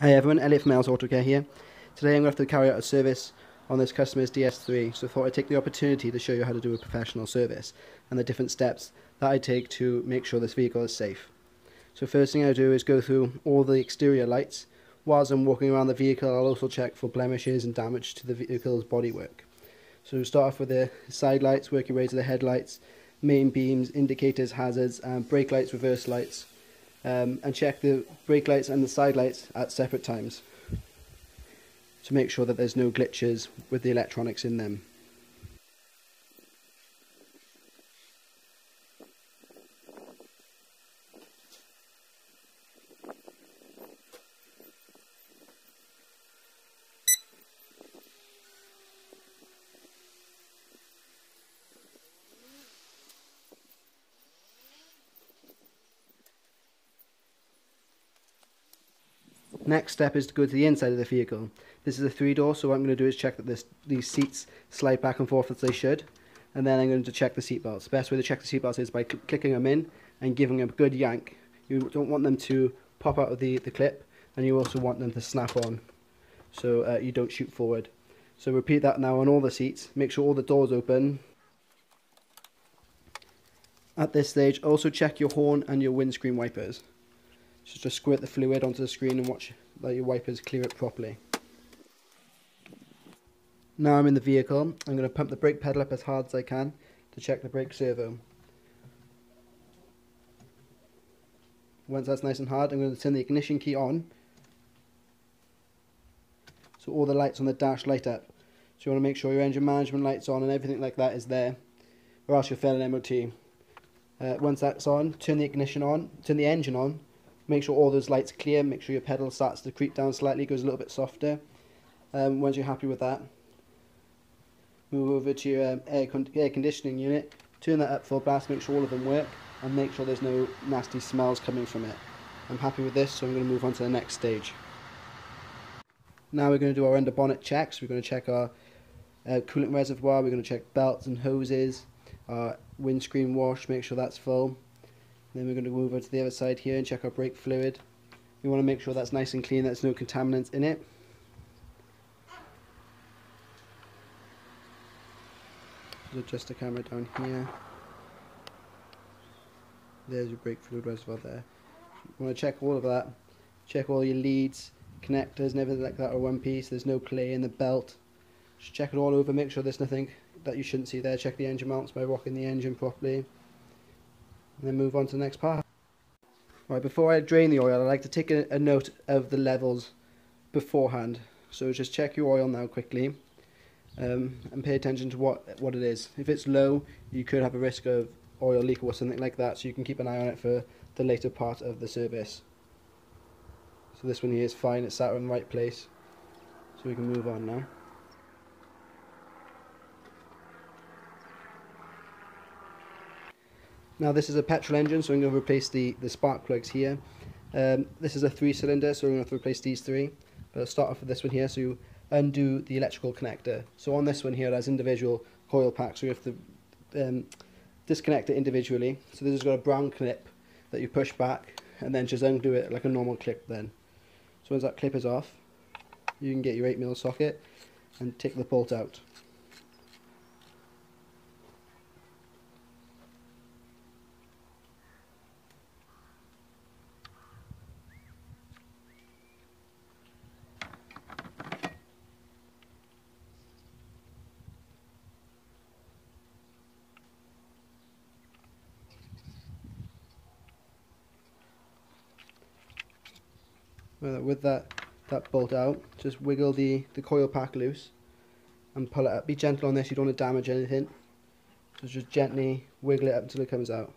Hey everyone, Elliot from Ells Auto Care here. Today I'm going to have to carry out a service on this customer's DS3, so I thought I'd take the opportunity to show you how to do a professional service and the different steps that I take to make sure this vehicle is safe. So first thing I do is go through all the exterior lights. Whilst I'm walking around the vehicle I'll also check for blemishes and damage to the vehicle's bodywork. So start off with the side lights, work your way to the headlights, main beams, indicators, hazards, and brake lights, reverse lights, um, and check the brake lights and the side lights at separate times to make sure that there's no glitches with the electronics in them. Next step is to go to the inside of the vehicle. This is a three door, so what I'm going to do is check that this, these seats slide back and forth as they should. And then I'm going to check the seat belts. The best way to check the seat belts is by cl clicking them in and giving them a good yank. You don't want them to pop out of the, the clip, and you also want them to snap on, so uh, you don't shoot forward. So repeat that now on all the seats. Make sure all the doors open. At this stage, also check your horn and your windscreen wipers. So just squirt the fluid onto the screen and watch that your wipers clear it properly. Now I'm in the vehicle, I'm going to pump the brake pedal up as hard as I can to check the brake servo. Once that's nice and hard, I'm going to turn the ignition key on. So all the lights on the dash light up. So you want to make sure your engine management lights on and everything like that is there, or else you'll fail an MOT. Uh, once that's on, turn the ignition on, turn the engine on, Make sure all those lights are clear. Make sure your pedal starts to creep down slightly, goes a little bit softer. Um, once you're happy with that, move over to your um, air, con air conditioning unit. Turn that up full blast, make sure all of them work, and make sure there's no nasty smells coming from it. I'm happy with this, so I'm going to move on to the next stage. Now we're going to do our under bonnet checks. We're going to check our uh, coolant reservoir, we're going to check belts and hoses, our windscreen wash, make sure that's full. Then we're going to move over to the other side here and check our brake fluid. We want to make sure that's nice and clean, there's no contaminants in it. So adjust the camera down here. There's your brake fluid reservoir there. You want to check all of that. Check all your leads, connectors and everything like that are one piece. There's no clay in the belt. Just check it all over, make sure there's nothing that you shouldn't see there. Check the engine mounts by rocking the engine properly and then move on to the next part. Right, before I drain the oil, I like to take a, a note of the levels beforehand. So just check your oil now quickly um, and pay attention to what, what it is. If it's low, you could have a risk of oil leak or something like that, so you can keep an eye on it for the later part of the service. So this one here is fine, it's sat in the right place. So we can move on now. Now this is a petrol engine, so I'm going to replace the, the spark plugs here. Um, this is a three cylinder, so I'm going to, to replace these three. But I'll start off with this one here, so you undo the electrical connector. So on this one here, it has individual coil packs, so you have to um, disconnect it individually. So this has got a brown clip that you push back, and then just undo it like a normal clip then. So once that clip is off, you can get your 8mm socket and take the bolt out. With that that bolt out just wiggle the the coil pack loose and pull it up. Be gentle on this you don't want to damage anything. So just gently wiggle it up until it comes out.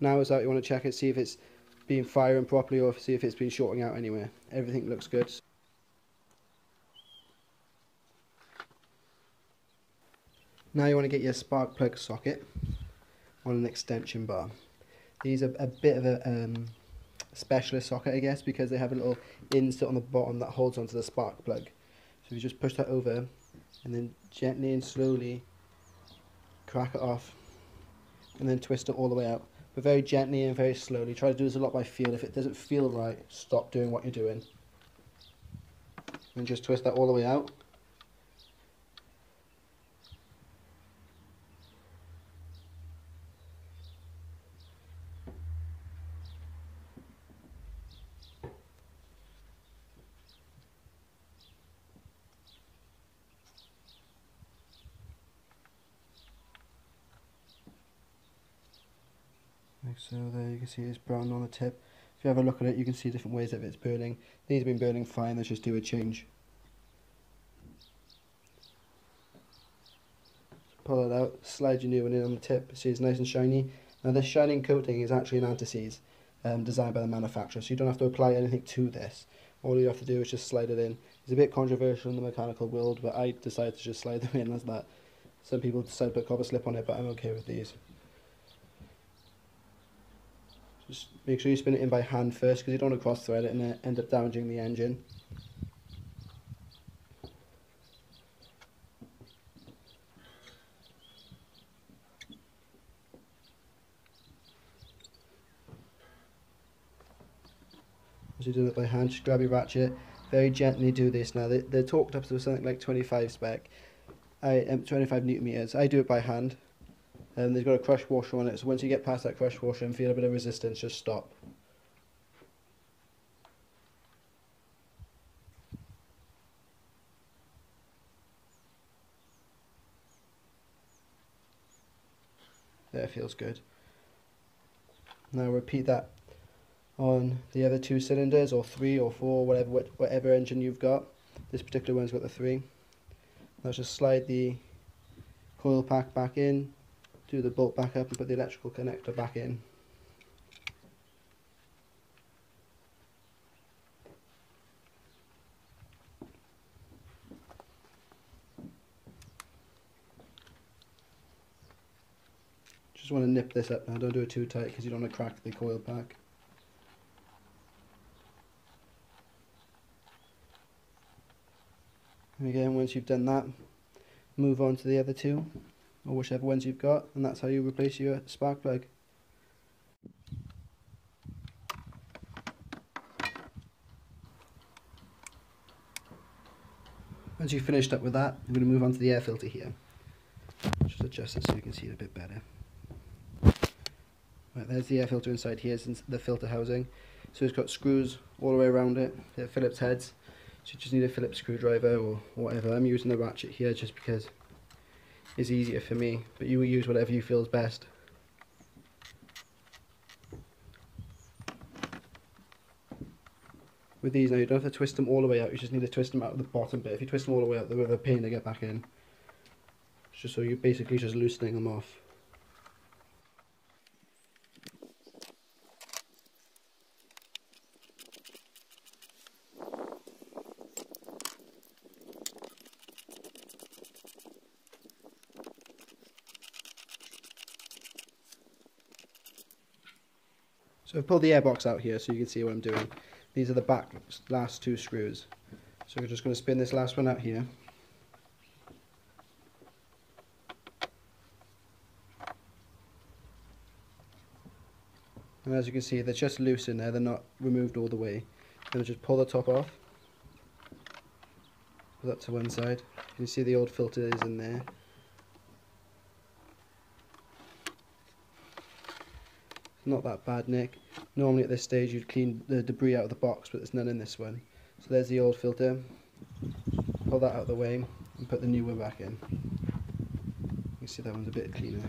Now it's out you want to check it see if it's been firing properly or see if it's been shorting out anywhere. Everything looks good. Now you want to get your spark plug socket on an extension bar. These are a bit of a um, specialist socket I guess because they have a little insert on the bottom that holds onto the spark plug. So you just push that over and then gently and slowly crack it off and then twist it all the way out. But very gently and very slowly. Try to do this a lot by feel. If it doesn't feel right stop doing what you're doing. And just twist that all the way out. Like so there you can see it's brown on the tip. If you have a look at it you can see different ways that it's burning. These have been burning fine, let's just do a change. Pull it out, slide your new one in on the tip, see it's nice and shiny. Now this shining coating is actually an anti-seize um, designed by the manufacturer so you don't have to apply anything to this. All you have to do is just slide it in. It's a bit controversial in the mechanical world but I decided to just slide them in as that. Some people decide to put copper slip on it but I'm okay with these. Just make sure you spin it in by hand first because you don't want to cross thread it and end up damaging the engine. As you do it by hand, just grab your ratchet, very gently do this. Now they, they're torqued up to something like 25 spec, I um, 25 newton meters. I do it by hand and they've got a crush washer on it so once you get past that crush washer and feel a bit of resistance just stop. There feels good. Now repeat that on the other two cylinders or three or four whatever whatever engine you've got. This particular one's got the three. Let's just slide the coil pack back in do the bolt back up and put the electrical connector back in. Just want to nip this up now, don't do it too tight because you don't want to crack the coil pack. And again, once you've done that, move on to the other two or whichever ones you've got and that's how you replace your spark plug. Once you've finished up with that, I'm going to move on to the air filter here. Just adjust it so you can see it a bit better. Right, there's the air filter inside here, since the filter housing. So it's got screws all the way around it, they're Phillips heads. So you just need a Phillips screwdriver or whatever. I'm using the ratchet here just because is easier for me, but you will use whatever you feel is best. With these now, you don't have to twist them all the way out, you just need to twist them out of the bottom bit. If you twist them all the way out, they're a pain to get back in. It's just so you're basically just loosening them off. So I've pulled the airbox out here so you can see what I'm doing. These are the back last two screws. So we're just going to spin this last one out here. And as you can see, they're just loose in there, they're not removed all the way. Then just pull the top off. Put that to one side. You can see the old filter is in there. Not that bad nick. Normally at this stage you'd clean the debris out of the box but there's none in this one. So there's the old filter. Pull that out of the way and put the new one back in. You can see that one's a bit cleaner.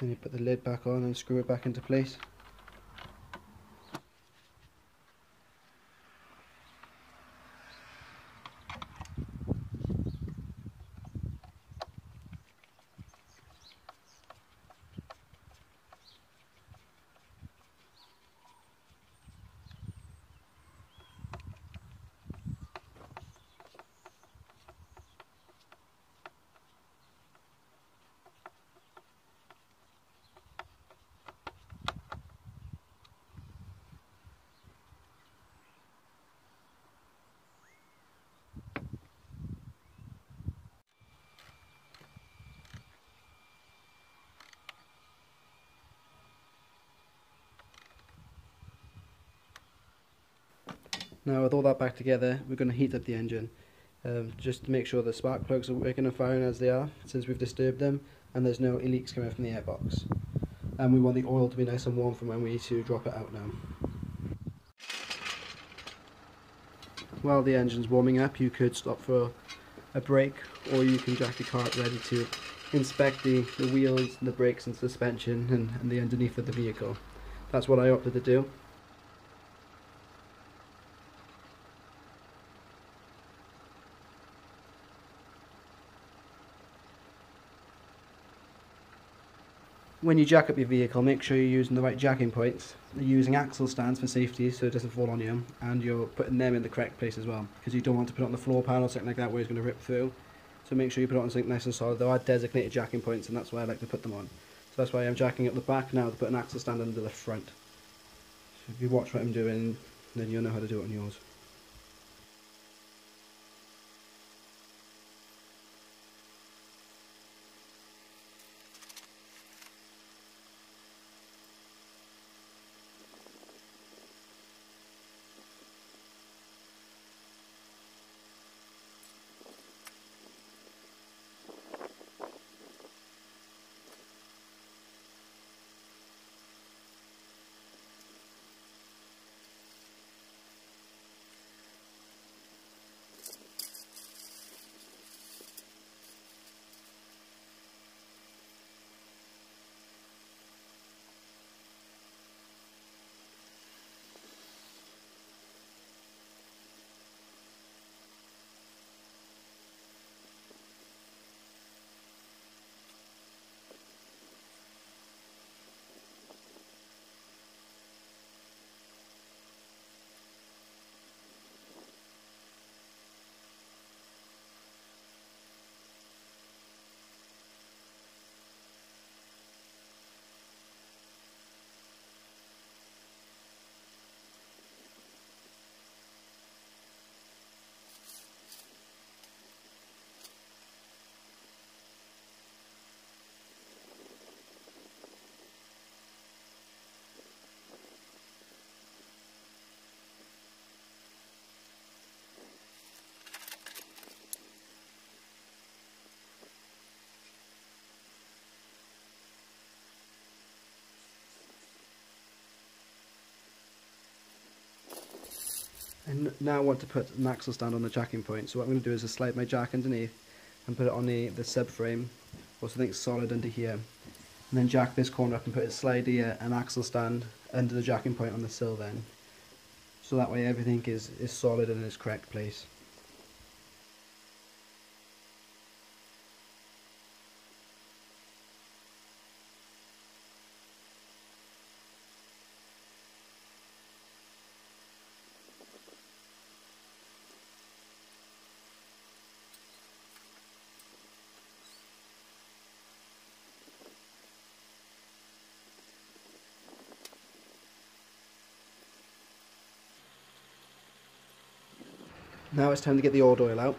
Then you put the lid back on and screw it back into place. Now with all that back together, we're going to heat up the engine. Um, just to make sure the spark plugs are working and firing as they are, since we've disturbed them, and there's no leaks coming from the airbox. And we want the oil to be nice and warm from when we need to drop it out now. While the engine's warming up, you could stop for a break, or you can jack the car up ready to inspect the, the wheels, the brakes and suspension, and, and the underneath of the vehicle. That's what I opted to do. When you jack up your vehicle, make sure you're using the right jacking points. You're using axle stands for safety so it doesn't fall on you, and you're putting them in the correct place as well, because you don't want to put it on the floor panel or something like that where it's going to rip through. So make sure you put it on something nice and solid. There are designated jacking points, and that's why I like to put them on. So that's why I'm jacking up the back now to put an axle stand under the front. So if you watch what I'm doing, then you'll know how to do it on yours. And now I want to put an axle stand on the jacking point. So what I'm going to do is just slide my jack underneath and put it on the, the subframe or something solid under here. And then jack this corner up and put a slide here, an axle stand under the jacking point on the sill then. So that way everything is, is solid and in its correct place. Now it's time to get the old oil out.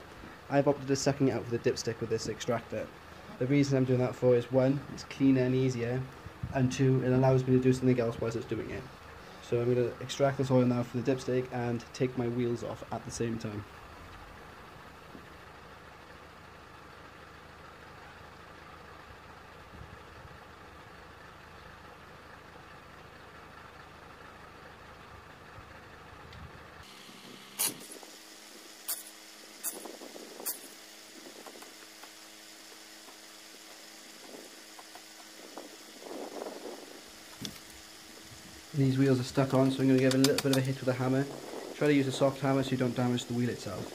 I've opted to sucking it out with a dipstick with this extractor. The reason I'm doing that for is one, it's cleaner and easier, and two, it allows me to do something else whilst it's doing it. So I'm going to extract this oil now from the dipstick and take my wheels off at the same time. These wheels are stuck on, so I'm going to give it a little bit of a hit with a hammer. Try to use a soft hammer so you don't damage the wheel itself.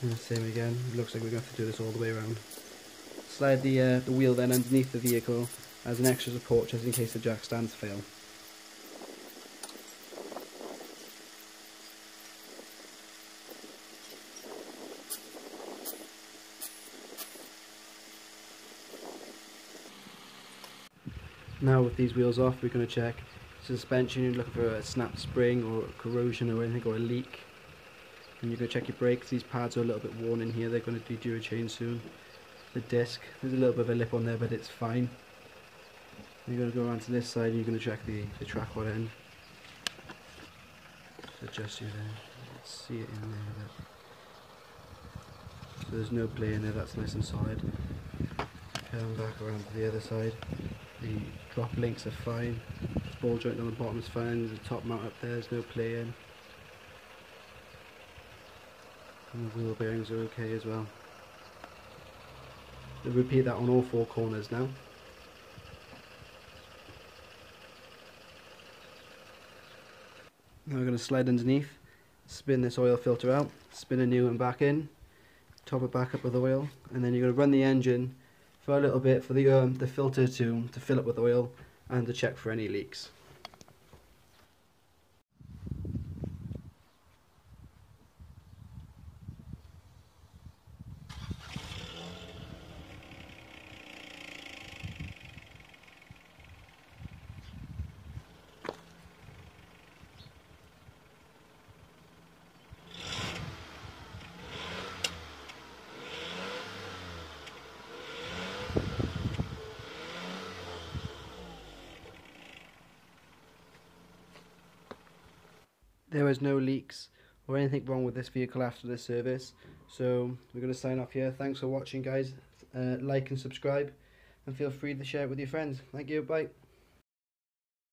And same again, it looks like we're going to have to do this all the way around. Slide the, uh, the wheel then underneath the vehicle as an extra support just in case the jack stands fail. Now with these wheels off, we're going to check suspension, you're looking for a snap spring or corrosion or anything or a leak. And you're going to check your brakes. These pads are a little bit worn in here. They're going to be due a change soon. The disc, there's a little bit of a lip on there, but it's fine. You're going to go around to this side and you're going to check the, the track rod end. Just adjust you uh, there. See it in there. So there's no play in there, that's nice and solid. Come back around to the other side. The drop links are fine. The ball joint on the bottom is fine. A top mount up there, there's no play in. And the wheel bearings are okay as well. We'll repeat that on all four corners now. Now we're going to slide underneath, spin this oil filter out, spin a new one back in, top it back up with oil, and then you're going to run the engine for a little bit for the um, the filter to, to fill up with oil and to check for any leaks. There was no leaks or anything wrong with this vehicle after the service. So we're going to sign off here. Thanks for watching guys. Uh, like and subscribe and feel free to share it with your friends. Thank you. Bye